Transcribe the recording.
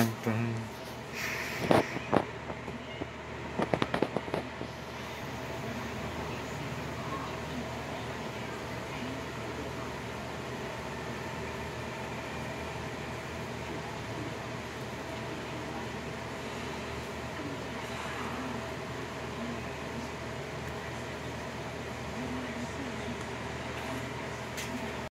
time for him.